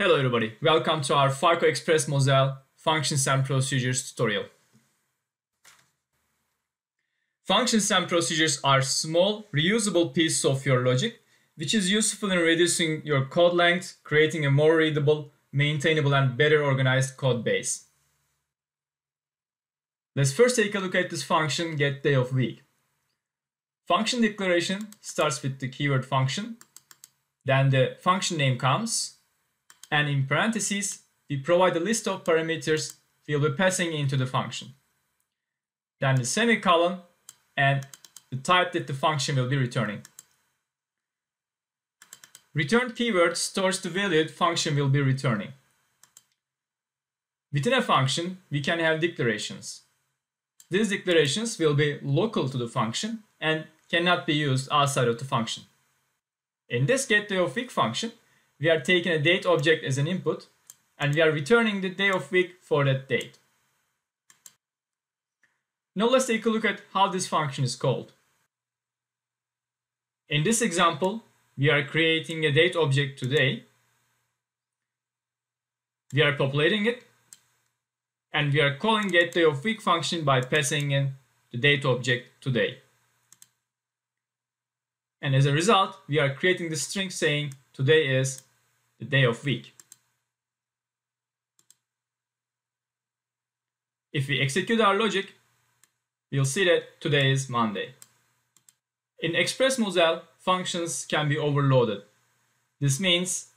Hello everybody, welcome to our FICO Xpress Mosel Functions and Procedures tutorial. Functions and procedures are small, reusable pieces of your logic, which is useful in reducing your code length, creating a more readable, maintainable, and better organized code base. Let's first take a look at this function get day of week. Function declaration starts with the keyword function, then the function name comes, and in parentheses, we provide a list of parameters we'll be passing into the function. Then the semicolon and the type that the function will be returning. Return keyword stores the value the function will be returning. Within a function, we can have declarations. These declarations will be local to the function and cannot be used outside of the function. In this getDayOfWeek function, we are taking a date object as an input and we are returning the day of week for that date. Now let's take a look at how this function is called. In this example, we are creating a date object today. We are populating it and we are calling the week function by passing in the date object today. And as a result, we are creating the string saying today is the day of week. If we execute our logic, we'll see that today is Monday. In Xpress Mosel, functions can be overloaded. This means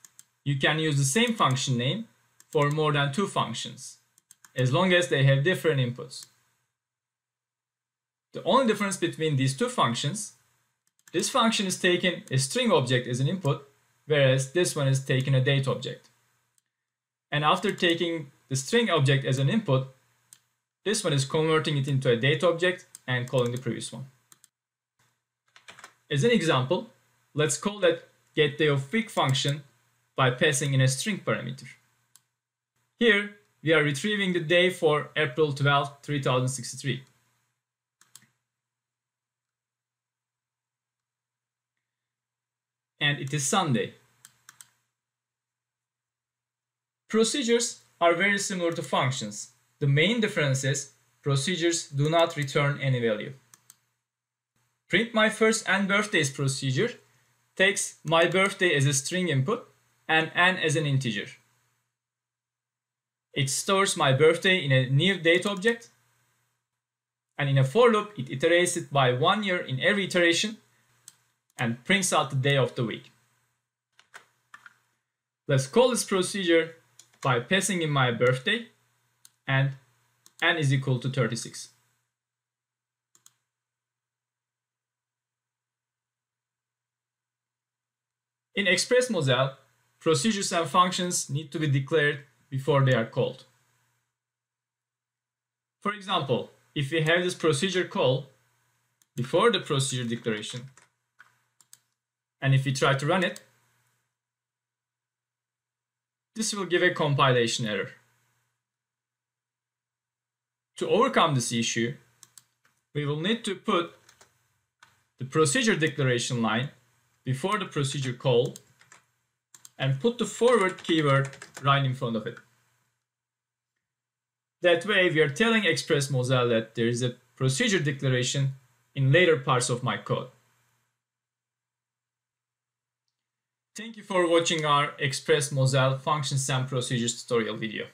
you can use the same function name for more than two functions, as long as they have different inputs. The only difference between these two functions, this function is taking a string object as an input, whereas this one is taking a date object. And after taking the string object as an input, this one is converting it into a date object and calling the previous one. As an example, let's call that getDayOfWeek function by passing in a string parameter. Here, we are retrieving the day for April 12, 3063. And it is Sunday. Procedures are very similar to functions. The main difference is procedures do not return any value. Print my first and birthdays procedure takes my birthday as a string input and n as an integer. It stores my birthday in a new date object and in a for loop it iterates it by one year in every iteration and prints out the day of the week. Let's call this procedure by passing in my birthday and n is equal to 36. In Xpress Mosel, procedures and functions need to be declared before they are called. For example, if we have this procedure call before the procedure declaration, and if we try to run it, this will give a compilation error. To overcome this issue, we will need to put the procedure declaration line before the procedure call and put the forward keyword right in front of it. That way we are telling Xpress Mosel that there is a procedure declaration in later parts of my code. Thank you for watching our Xpress Mosel Functions and Procedures tutorial video.